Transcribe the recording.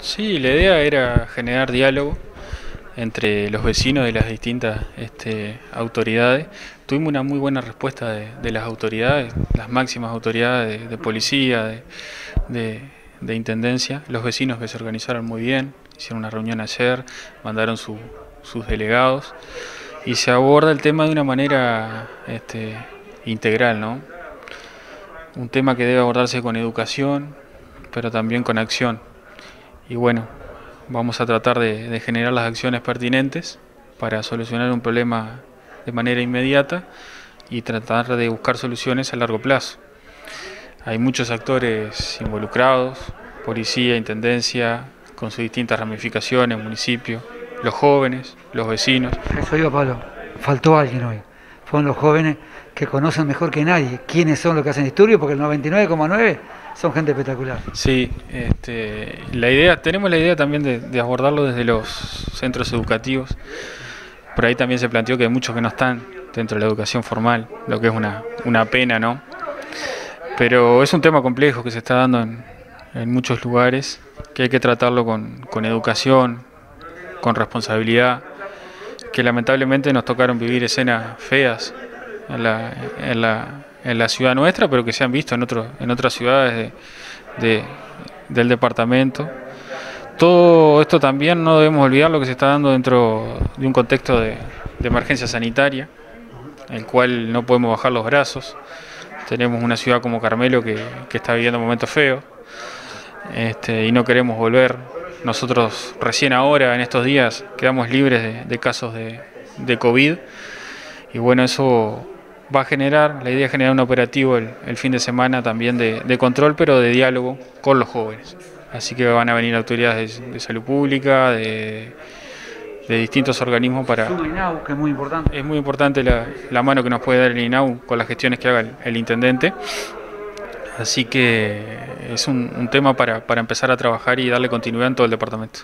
Sí, la idea era generar diálogo entre los vecinos de las distintas este, autoridades. Tuvimos una muy buena respuesta de, las autoridades, las máximas autoridades de, policía, de, intendencia, los vecinos que se organizaron muy bien, hicieron una reunión ayer, mandaron sus delegados y se aborda el tema de una manera este, integral, ¿no? Un tema que debe abordarse con educación, pero también con acción y bueno, vamos a tratar de, generar las acciones pertinentes para solucionar un problema de manera inmediata y tratar de buscar soluciones a largo plazo. Hay muchos actores involucrados, policía, intendencia, con sus distintas ramificaciones, municipios, los jóvenes, los vecinos. Eso iba Pablo, faltó alguien hoy. Fueron los jóvenes que conocen mejor que nadie quiénes son los que hacen disturbios, porque el 99,9 son gente espectacular. Sí, este, la idea, tenemos la idea también de, abordarlo desde los centros educativos. Por ahí también se planteó que hay muchos que no están dentro de la educación formal, lo que es una, una pena, ¿no? Pero es un tema complejo que se está dando en, muchos lugares, que hay que tratarlo con, con educación, con responsabilidad, que lamentablemente nos tocaron vivir escenas feas en la, en la, en la ciudad nuestra, pero que se han visto en, otro, en otras ciudades de, del departamento. Todo esto también no debemos olvidar lo que se está dando dentro de un contexto de, emergencia sanitaria, en el cual no podemos bajar los brazos. Tenemos una ciudad como Carmelo que, está viviendo momentos feos este, y no queremos volver. Nosotros recién ahora, en estos días, quedamos libres de, casos de, de COVID y bueno, eso va a generar, la idea es generar un operativo el, fin de semana también de, control, pero de diálogo con los jóvenes. Así que van a venir autoridades de, salud pública, de, distintos organismos para... INAU, que es muy importante. Es muy importante la, mano que nos puede dar el INAU con las gestiones que haga el, intendente. Así que es un, tema para, para empezar a trabajar y darle continuidad en todo el departamento.